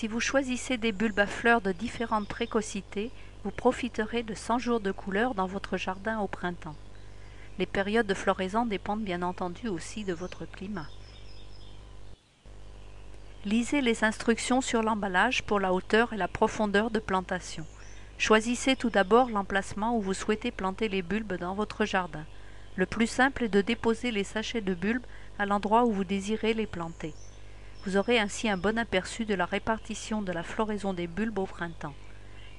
Si vous choisissez des bulbes à fleurs de différentes précocités, vous profiterez de 100 jours de couleur dans votre jardin au printemps. Les périodes de floraison dépendent bien entendu aussi de votre climat. Lisez les instructions sur l'emballage pour la hauteur et la profondeur de plantation. Choisissez tout d'abord l'emplacement où vous souhaitez planter les bulbes dans votre jardin. Le plus simple est de déposer les sachets de bulbes à l'endroit où vous désirez les planter. Vous aurez ainsi un bon aperçu de la répartition de la floraison des bulbes au printemps.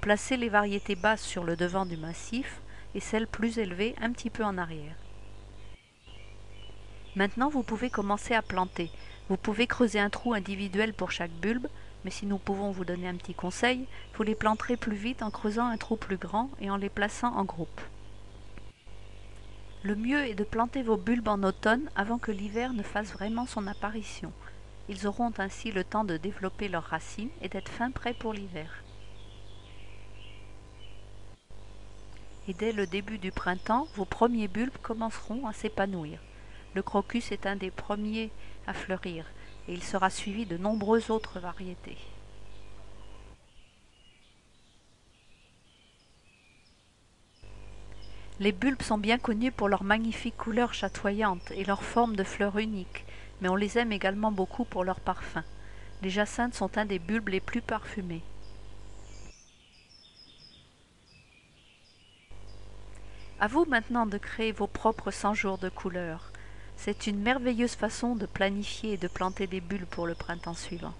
Placez les variétés basses sur le devant du massif et celles plus élevées un petit peu en arrière. Maintenant, vous pouvez commencer à planter. Vous pouvez creuser un trou individuel pour chaque bulbe, mais si nous pouvons vous donner un petit conseil, vous les planterez plus vite en creusant un trou plus grand et en les plaçant en groupe. Le mieux est de planter vos bulbes en automne avant que l'hiver ne fasse vraiment son apparition. Ils auront ainsi le temps de développer leurs racines et d'être fin prêts pour l'hiver. Et dès le début du printemps, vos premiers bulbes commenceront à s'épanouir. Le crocus est un des premiers à fleurir et il sera suivi de nombreuses autres variétés. Les bulbes sont bien connus pour leur magnifique couleur chatoyante et leur forme de fleurs unique, mais on les aime également beaucoup pour leur parfum. Les jacinthes sont un des bulbes les plus parfumés. À vous maintenant de créer vos propres 100 jours de couleur. C'est une merveilleuse façon de planifier et de planter des bulbes pour le printemps suivant.